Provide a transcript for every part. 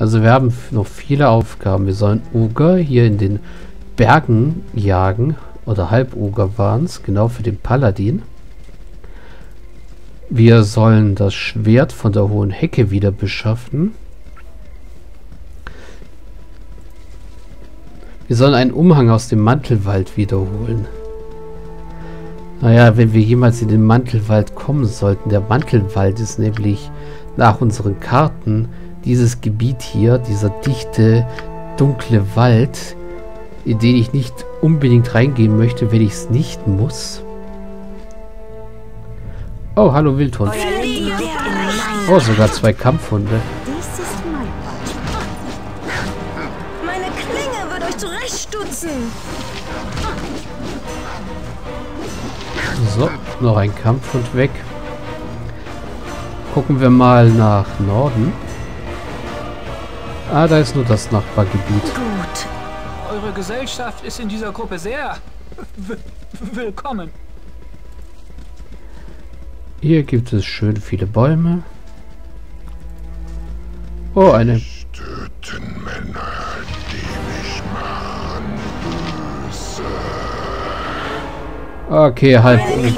Also wir haben noch viele Aufgaben. Wir sollen Oger hier in den Bergen jagen. Oder Halboger waren es. Genau für den Paladin. Wir sollen das Schwert von der Hohen Hecke wieder beschaffen. Wir sollen einen Umhang aus dem Mantelwald wiederholen. Naja, wenn wir jemals in den Mantelwald kommen sollten. Der Mantelwald ist nämlich nach unseren Karten dieses Gebiet hier, dieser dichte, dunkle Wald, in den ich nicht unbedingt reingehen möchte, wenn ich es nicht muss. Oh, hallo Wildhund. Oh, sogar zwei Kampfhunde. Meine Klinge wird euch zurechtstutzen. So, noch ein Kampfhund weg. Gucken wir mal nach Norden. Ah, da ist nur das Nachbargebiet. Gut. Eure Gesellschaft ist in dieser Gruppe sehr willkommen. Hier gibt es schön viele Bäume. Oh, eine... Töten Männer, die mich machen böse. Okay, halb Meine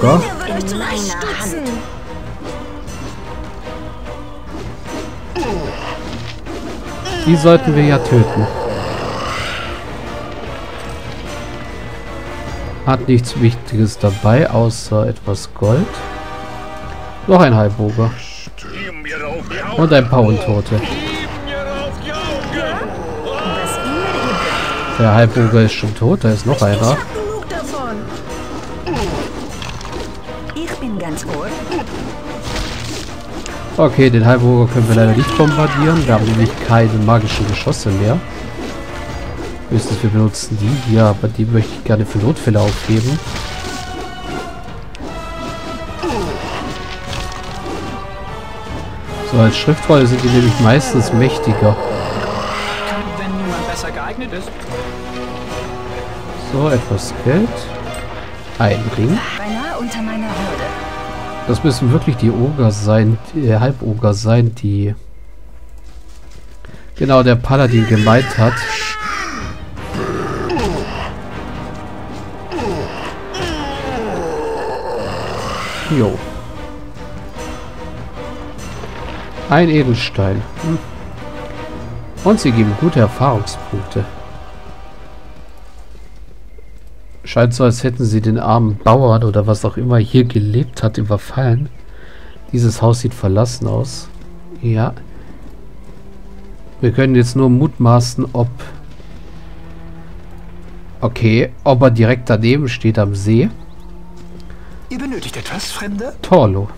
Die sollten wir ja töten. Hat nichts Wichtiges dabei, außer etwas Gold. Noch ein Halboger. Und ein paar Untote. Der Halboger ist schon tot, da ist noch einer. Okay, den Halboger können wir leider nicht bombardieren. Wir haben nämlich keine magischen Geschosse mehr. Höchstens wir benutzen die hier, aber die möchte ich gerne für Notfälle aufheben. So, als Schriftrolle sind die nämlich meistens mächtiger. Wenn niemand besser geeignet ist. So, etwas Geld. Ein Ring. Beinahe unter meiner Würde. Das müssen wirklich die Oger sein, die Halboger sein, die genau der Paladin gemeint hat. Jo. Ein Edelstein. Hm. Und sie geben gute Erfahrungspunkte. Scheint so, als hätten sie den armen Bauern oder was auch immer hier gelebt hat, überfallen. Dieses Haus sieht verlassen aus. Ja. Wir können jetzt nur mutmaßen, ob... Okay, ob er direkt daneben steht am See. Ihr benötigt etwas, Fremder? Torlo.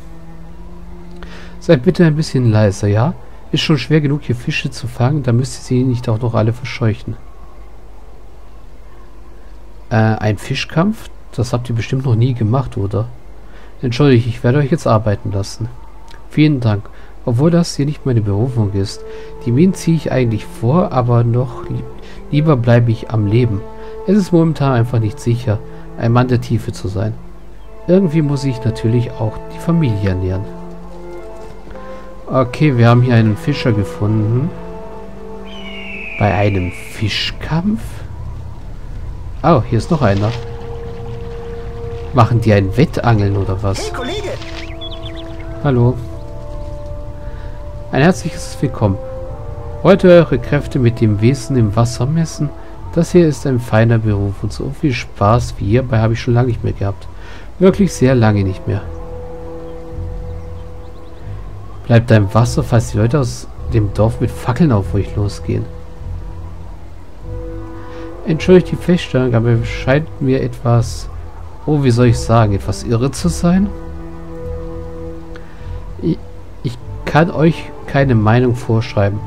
Seid bitte ein bisschen leiser, ja? Ist schon schwer genug, hier Fische zu fangen, da müsst ihr sie nicht auch noch alle verscheuchen. Äh, ein Fischkampf? Das habt ihr bestimmt noch nie gemacht, oder? Entschuldigt, ich werde euch jetzt arbeiten lassen. Vielen Dank. Obwohl das hier nicht meine Berufung ist. Die Minen ziehe ich eigentlich vor, aber noch li lieber bleibe ich am Leben. Es ist momentan einfach nicht sicher, ein Mann der Tiefe zu sein. Irgendwie muss ich natürlich auch die Familie ernähren. Okay, wir haben hier einen Fischer gefunden. Bei einem Fischkampf? Oh, hier ist noch einer. Machen die ein Wettangeln oder was? Hey, Kollege! Hallo. Ein herzliches Willkommen. Wollt ihr eure Kräfte mit dem Wesen im Wasser messen? Das hier ist ein feiner Beruf und so viel Spaß wie hierbei habe ich schon lange nicht mehr gehabt. Wirklich sehr lange nicht mehr. Bleibt da im Wasser, falls die Leute aus dem Dorf mit Fackeln auf euch losgehen. Entschuldigt die Feststellung, aber scheint mir etwas, oh, wie soll ich sagen, etwas irre zu sein. Ich, ich kann euch keine Meinung vorschreiben,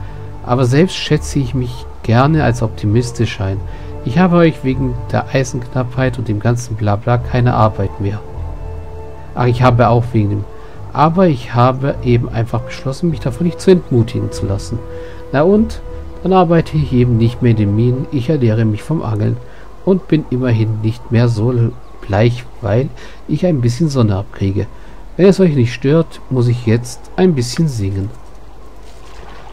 aber selbst schätze ich mich gerne als optimistisch ein. Ich habe euch wegen der Eisenknappheit und dem ganzen Blabla keine Arbeit mehr. Ach, ich habe auch wegen dem... Aber ich habe eben einfach beschlossen, mich davon nicht zu entmutigen zu lassen. Na und? Dann arbeite ich eben nicht mehr in den Minen, ich ernähre mich vom Angeln und bin immerhin nicht mehr so bleich, weil ich ein bisschen Sonne abkriege. Wenn es euch nicht stört, muss ich jetzt ein bisschen singen.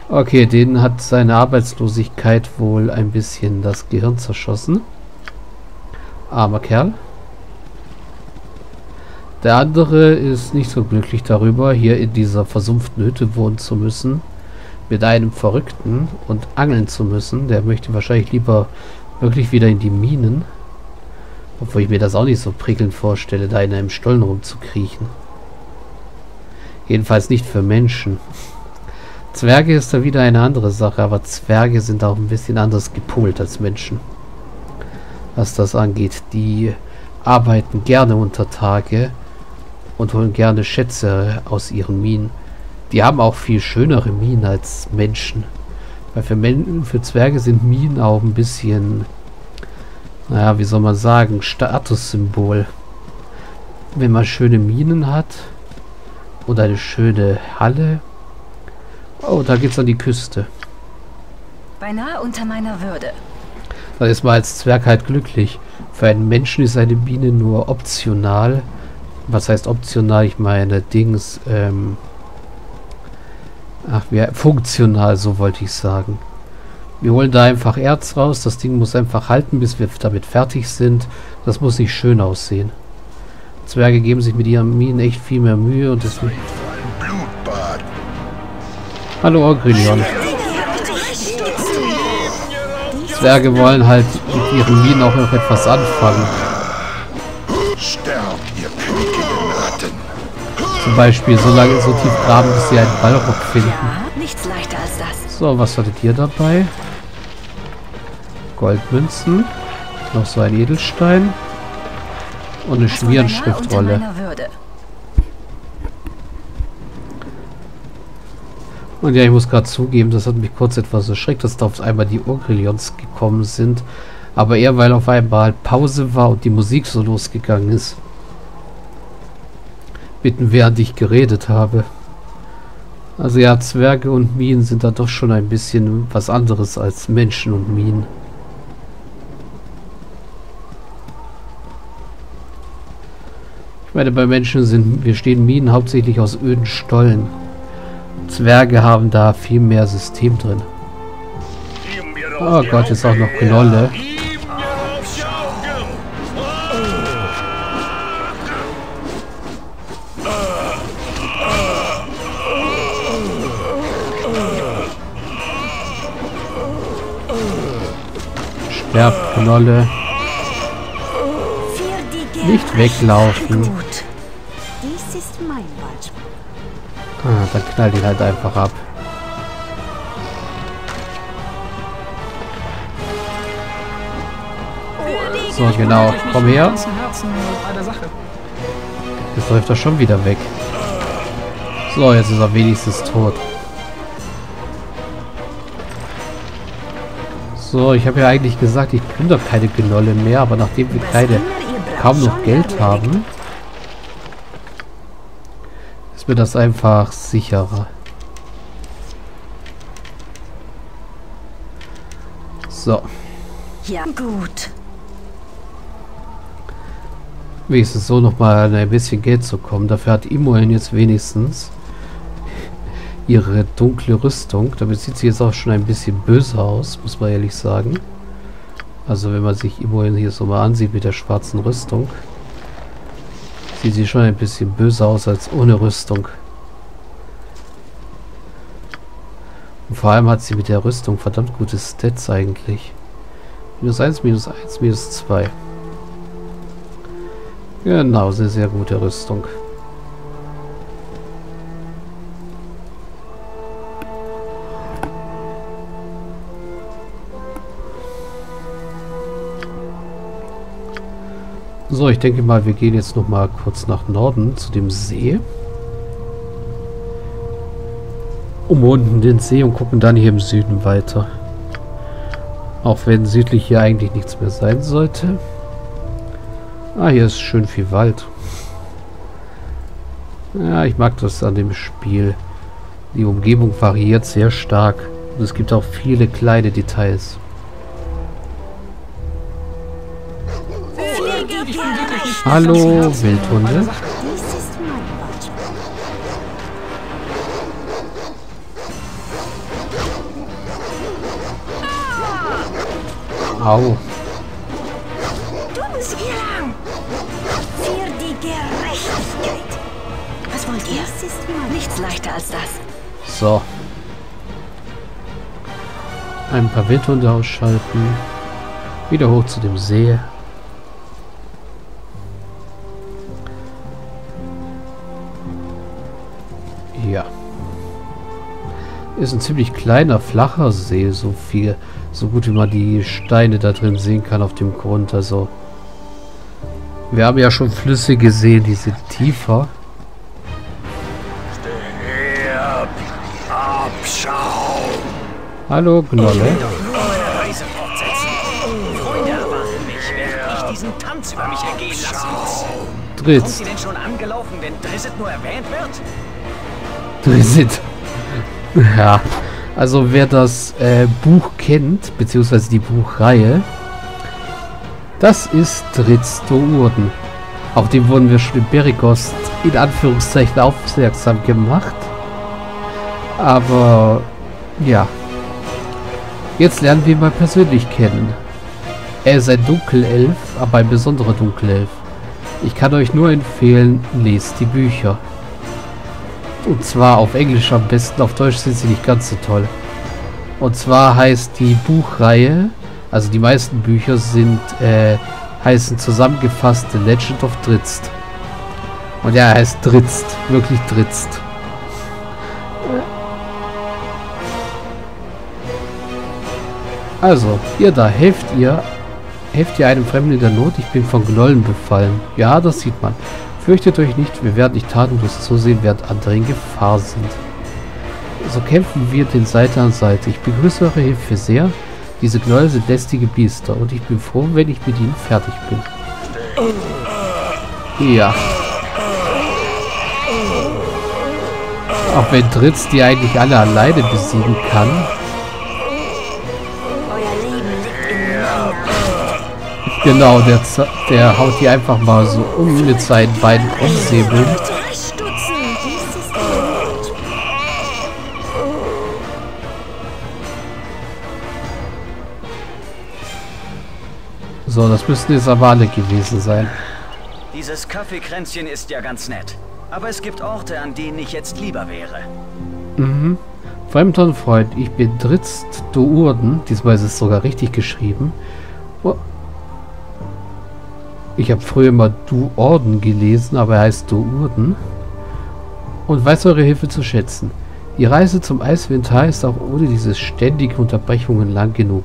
Okay, den hat seine Arbeitslosigkeit wohl ein bisschen das Gehirn zerschossen. Armer Kerl. Der andere ist nicht so glücklich darüber, hier in dieser versumpften Hütte wohnen zu müssen. Mit einem Verrückten und angeln zu müssen. Der möchte wahrscheinlich lieber wirklich wieder in die Minen. Obwohl ich mir das auch nicht so prickelnd vorstelle, da in einem Stollen rumzukriechen. Jedenfalls nicht für Menschen. Zwerge ist da wieder eine andere Sache, aber Zwerge sind auch ein bisschen anders gepolt als Menschen. Was das angeht. Die arbeiten gerne unter Tage und holen gerne Schätze aus ihren Minen. Die haben auch viel schönere Minen als Menschen. Weil für, Men für Zwerge sind Minen auch ein bisschen, naja, wie soll man sagen, Statussymbol. Wenn man schöne Minen hat und eine schöne Halle. Oh, da geht's an die Küste. Beinahe unter meiner Würde. Da ist man als Zwerg halt glücklich. Für einen Menschen ist eine Biene nur optional. Was heißt optional? Ich meine Dings, ähm... Ach, wir, funktional, so wollte ich sagen. Wir holen da einfach Erz raus. Das Ding muss einfach halten, bis wir damit fertig sind. Das muss nicht schön aussehen. Zwerge geben sich mit ihren Minen echt viel mehr Mühe und deswegen... Hallo Ogrillion. Zwerge wollen halt mit ihren Minen auch noch etwas anfangen. Zum Beispiel so lange so tief graben, bis sie einen Ballrock finden. Ja, nichts leichter als das. So, was hattet ihr dabei? Goldmünzen. Noch so ein Edelstein. Und eine Schmierenschriftrolle. Und ja, ich muss gerade zugeben, das hat mich kurz etwas erschreckt, dass da auf einmal die Ogrillions gekommen sind. Aber eher, weil auf einmal halt Pause war und die Musik so losgegangen ist. Mitten während ich geredet habe. Also ja, Zwerge und Minen sind da doch schon ein bisschen was anderes als Menschen und Minen. Ich meine, bei Menschen sind, wir stehen Minen hauptsächlich aus öden Stollen. Zwerge haben da viel mehr System drin. Oh Gott, jetzt auch noch Knolle. Sterbt, Knolle. Nicht weglaufen. Gut. Dies ist mein Waldspruch. Ah, dann knall die halt einfach ab. So, genau. Komm her. ganzem Herzen bei der Sache. Jetzt läuft er schon wieder weg. So, jetzt ist er wenigstens tot. So, ich habe ja eigentlich gesagt, ich plündere keine Gnolle mehr, aber nachdem wir keine kaum noch Geld haben, ist mir das einfach sicherer. So, Ja, gut. wenigstens so nochmal an ein bisschen Geld zu kommen. Dafür hat Imoen jetzt wenigstens ihre dunkle Rüstung. Damit sieht sie jetzt auch schon ein bisschen böse aus, muss man ehrlich sagen. Also wenn man sich Imoen hier so mal ansieht mit der schwarzen Rüstung, sieht sie schon ein bisschen böser aus als ohne Rüstung. Und vor allem hat sie mit der Rüstung verdammt gute Stats eigentlich. Minus 1, minus 1, minus 2. Genau, sehr, sehr gute Rüstung. So, ich denke mal, wir gehen jetzt noch mal kurz nach Norden zu dem See. Umrunden den See und gucken dann hier im Süden weiter. Auch wenn südlich hier eigentlich nichts mehr sein sollte. Ah, hier ist schön viel Wald. Ja, ich mag das an dem Spiel. Die Umgebung variiert sehr stark. Und es gibt auch viele kleine Details. Hallo, Wildhunde. Au. Für die Gerechtigkeit. Was wollt ihr? Nichts leichter als das. So. Ein paar Wildhunde ausschalten. Wieder hoch zu dem See. Ist ein ziemlich kleiner, flacher See, so viel, so gut wie man die Steine da drin sehen kann auf dem Grund. Also, wir haben ja schon Flüsse gesehen, die sind tiefer. Hallo, Gnolle. muss. Kommt Dritz. sie denn schon angelaufen, wenn Drisset nur erwähnt wird? Drizzt. Ja, also wer das äh, Buch kennt, beziehungsweise die Buchreihe, das ist Dritz Urden. Auf den wurden wir schon in Berikost in Anführungszeichen aufmerksam gemacht. Aber ja, jetzt lernen wir ihn mal persönlich kennen. Er ist ein Dunkelelf, aber ein besonderer Dunkelelf. Ich kann euch nur empfehlen, lest die Bücher. Und zwar auf Englisch am besten, auf Deutsch sind sie nicht ganz so toll. Und zwar heißt die Buchreihe, also die meisten Bücher sind, äh, heißen zusammengefasst The Legend of Dritzt. Und ja, er heißt Dritzt, wirklich Dritzt. Also, ihr da, helft ihr, helft ihr einem Fremden in der Not, ich bin von Gnollen befallen. Ja, das sieht man. Fürchtet euch nicht, wir werden nicht tatenlos zusehen, während andere in Gefahr sind. So kämpfen wir den Seite an Seite. Ich begrüße eure Hilfe sehr. Diese Gnoll sind lästige Biester und ich bin froh, wenn ich mit ihnen fertig bin. Ja. Auch wenn Dritz die eigentlich alle alleine besiegen kann. Genau, der, der haut die einfach mal so um mit seinen beiden Waldspruch. So, das müssten jetzt aber alle gewesen sein. Dieses Kaffeekränzchen ist ja ganz nett. Aber es gibt Orte, an denen ich jetzt lieber wäre. Mhm. Fremder und Freund, ich bin Dritzt du Urden. Diesmal ist es sogar richtig geschrieben. Ich habe früher immer du Orden gelesen, aber er heißt du Urden. Und weiß eure Hilfe zu schätzen. Die Reise zum Eiswindtal ist auch ohne diese ständigen Unterbrechungen lang genug.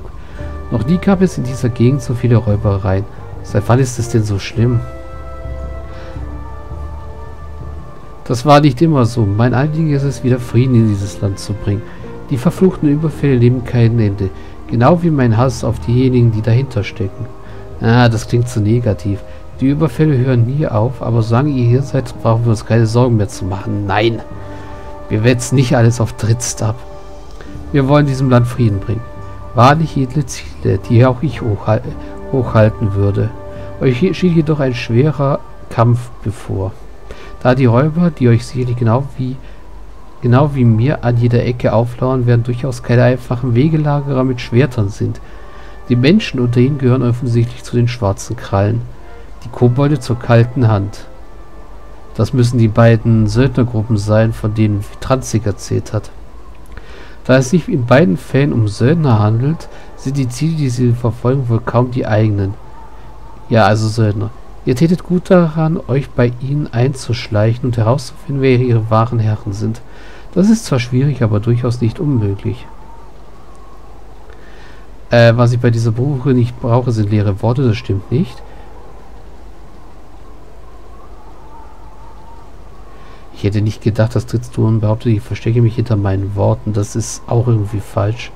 Noch nie gab es in dieser Gegend so viele Räubereien. Seit wann ist es denn so schlimm? Das war nicht immer so. Mein Anliegen ist es, wieder Frieden in dieses Land zu bringen. Die verfluchten Überfälle nehmen kein Ende. Genau wie mein Hass auf diejenigen, die dahinter stecken. Ah, das klingt zu negativ. Die Überfälle hören nie auf, aber solange ihr hier seid, brauchen wir uns keine Sorgen mehr zu machen. Nein! Wir wetzen nicht alles auf Dritzt ab. Wir wollen diesem Land Frieden bringen. Wahrlich edle Ziele, die auch ich hochhal hochhalten würde. Euch steht jedoch ein schwerer Kampf bevor. Da die Räuber, die euch sicherlich genau wie genau wie mir an jeder Ecke auflauern, werden durchaus keine einfachen Wegelagerer mit Schwertern sind. Die Menschen unter ihnen gehören offensichtlich zu den schwarzen Krallen. Die Kobolde zur kalten Hand. Das müssen die beiden Söldnergruppen sein, von denen Tranzig erzählt hat. Da es sich in beiden Fällen um Söldner handelt, sind die Ziele, die sie verfolgen, wohl kaum die eigenen. Ja, also Söldner. Ihr tätet gut daran, euch bei ihnen einzuschleichen und herauszufinden, wer ihre wahren Herren sind. Das ist zwar schwierig, aber durchaus nicht unmöglich. Äh, was ich bei dieser Buche nicht brauche, sind leere Worte, das stimmt nicht. Ich hätte nicht gedacht, dass Trittsturen behauptet, ich verstecke mich hinter meinen Worten. Das ist auch irgendwie falsch.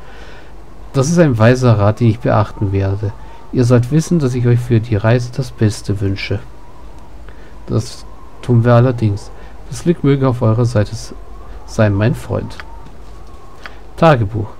Das ist ein weiser Rat, den ich beachten werde. Ihr sollt wissen, dass ich euch für die Reise das Beste wünsche. Das tun wir allerdings. Das Glück möge auf eurer Seite sein, mein Freund. Tagebuch.